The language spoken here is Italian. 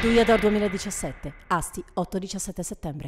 Duyador 2017, Asti 8-17 settembre.